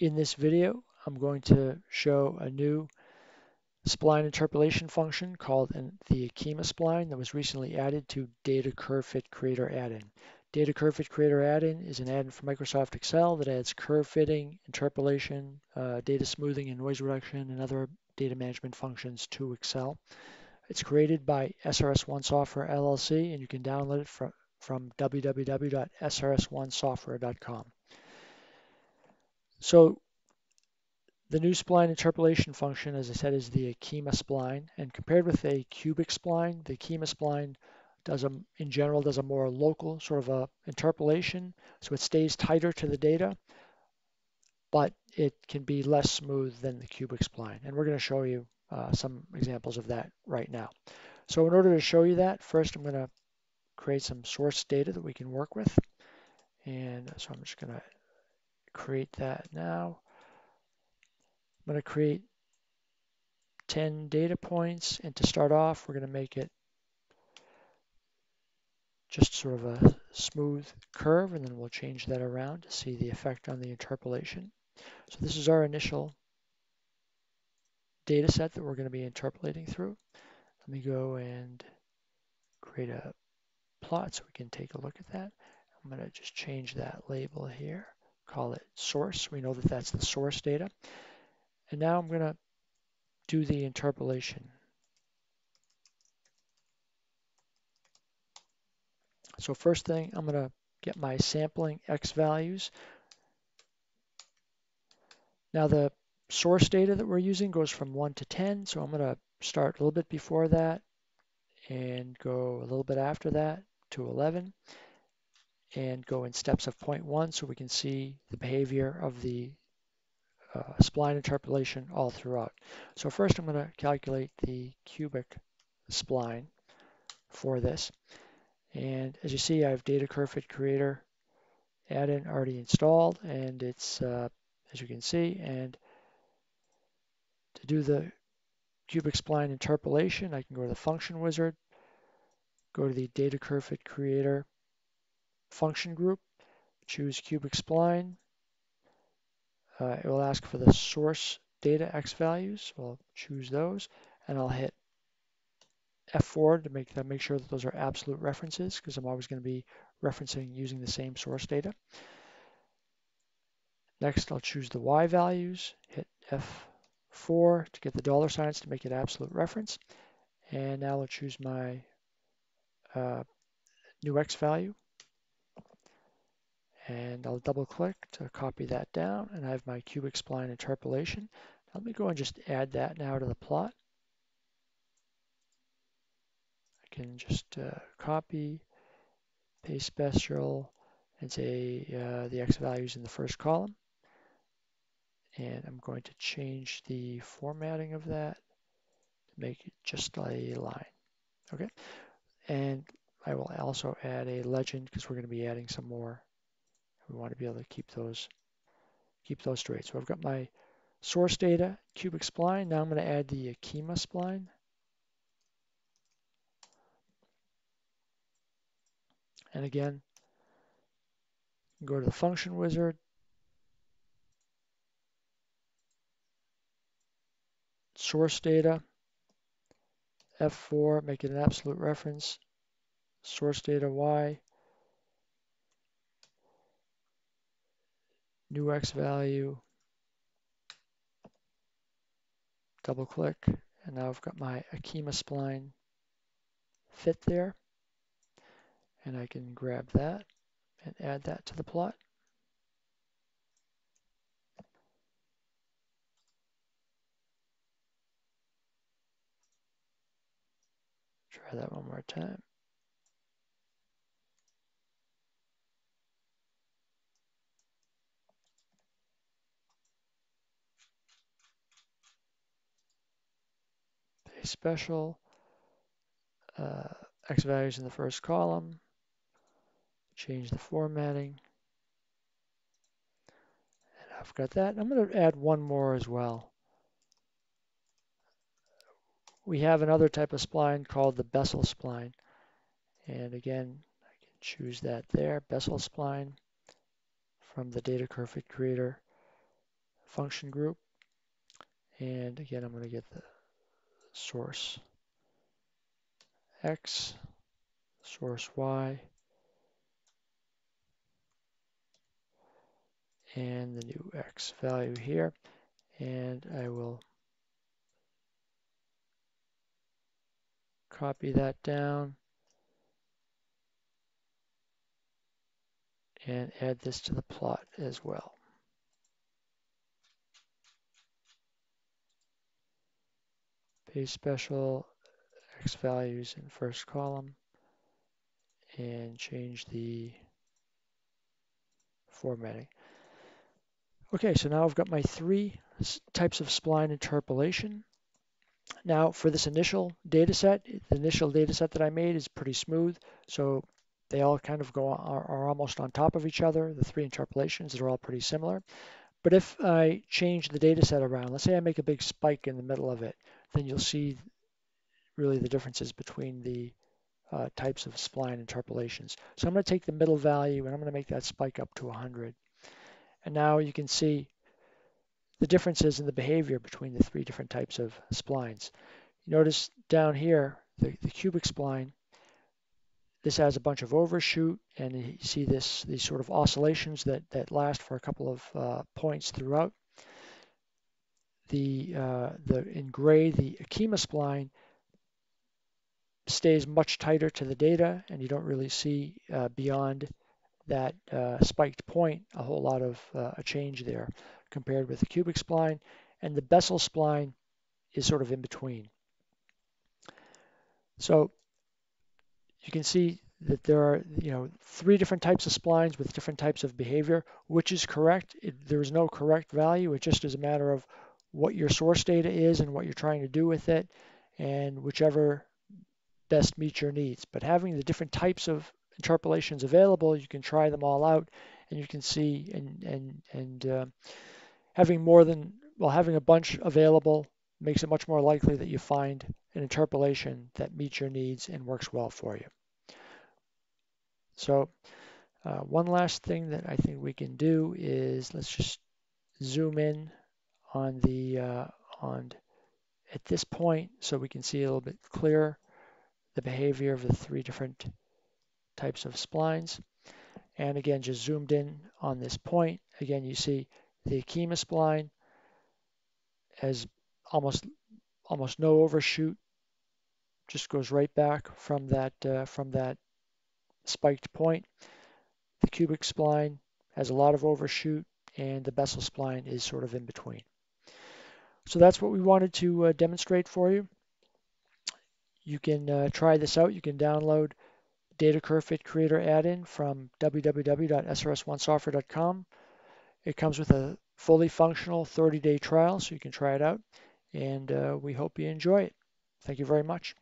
In this video, I'm going to show a new spline interpolation function called an, the Akima spline that was recently added to Data Curve Fit Creator add-in. Data Curve Fit Creator add-in is an add-in for Microsoft Excel that adds curve fitting, interpolation, uh, data smoothing and noise reduction, and other data management functions to Excel. It's created by SRS1 Software LLC, and you can download it from, from www.srs1software.com. So the new spline interpolation function, as I said, is the Akima spline. And compared with a cubic spline, the Akima spline does a, in general, does a more local sort of a interpolation. So it stays tighter to the data, but it can be less smooth than the cubic spline. And we're going to show you uh, some examples of that right now. So in order to show you that, first I'm going to create some source data that we can work with. And so I'm just going to create that now. I'm going to create 10 data points. And to start off, we're going to make it just sort of a smooth curve, and then we'll change that around to see the effect on the interpolation. So this is our initial data set that we're going to be interpolating through. Let me go and create a plot so we can take a look at that. I'm going to just change that label here call it source. We know that that's the source data. And now I'm going to do the interpolation. So first thing, I'm going to get my sampling x values. Now the source data that we're using goes from 1 to 10, so I'm going to start a little bit before that and go a little bit after that to 11 and go in steps of 0.1 so we can see the behavior of the uh, spline interpolation all throughout. So first I'm going to calculate the cubic spline for this. And as you see, I have Data Curve Fit Creator add-in already installed, and it's, uh, as you can see, and to do the cubic spline interpolation, I can go to the function wizard, go to the Data Curve Fit Creator function group, choose cubic spline. Uh, it will ask for the source data x values. I'll choose those and I'll hit F4 to make that make sure that those are absolute references because I'm always going to be referencing using the same source data. Next, I'll choose the Y values, hit F4 to get the dollar signs to make it absolute reference. And now I'll choose my uh, new X value and I'll double click to copy that down and I have my cubic spline interpolation. Let me go and just add that now to the plot. I can just uh, copy, paste special, and say uh, the x values in the first column. And I'm going to change the formatting of that to make it just a line. Okay, and I will also add a legend because we're going to be adding some more we want to be able to keep those keep those straight. So I've got my source data, cubic spline. Now I'm going to add the Akima spline. And again, go to the function wizard, source data, F4, make it an absolute reference, source data Y, new x value, double click, and now I've got my Akima spline fit there. And I can grab that and add that to the plot. Try that one more time. Special, uh, x values in the first column, change the formatting. And I've got that. I'm going to add one more as well. We have another type of spline called the Bessel spline. And again, I can choose that there, Bessel spline from the Data Curve Creator function group. And again, I'm going to get the source X, source Y, and the new X value here. And I will copy that down and add this to the plot as well. Paste special X values in first column and change the formatting. Okay, so now I've got my three types of spline interpolation. Now for this initial data set, the initial data set that I made is pretty smooth. So they all kind of go are, are almost on top of each other. The three interpolations are all pretty similar. But if I change the data set around, let's say I make a big spike in the middle of it, then you'll see really the differences between the uh, types of spline interpolations. So I'm going to take the middle value and I'm going to make that spike up to 100. And now you can see the differences in the behavior between the three different types of splines. You notice down here, the, the cubic spline, this has a bunch of overshoot, and you see this these sort of oscillations that, that last for a couple of uh, points throughout. The, uh, the in gray, the Akima spline stays much tighter to the data, and you don't really see uh, beyond that uh, spiked point a whole lot of uh, a change there compared with the cubic spline. And the Bessel spline is sort of in between. So you can see that there are you know three different types of splines with different types of behavior. Which is correct? It, there is no correct value. It just is a matter of what your source data is and what you're trying to do with it, and whichever best meets your needs. But having the different types of interpolations available, you can try them all out, and you can see and and and uh, having more than well having a bunch available makes it much more likely that you find an interpolation that meets your needs and works well for you. So uh, one last thing that I think we can do is let's just zoom in on the uh, on at this point so we can see a little bit clearer the behavior of the three different types of splines. And again, just zoomed in on this point. Again, you see the Akima spline has almost almost no overshoot, just goes right back from that uh, from that spiked point. The cubic spline has a lot of overshoot, and the Bessel spline is sort of in between. So that's what we wanted to uh, demonstrate for you. You can uh, try this out. You can download Data Curve Fit Creator add-in from www.srs1software.com. It comes with a fully functional 30-day trial, so you can try it out. And uh, we hope you enjoy it. Thank you very much.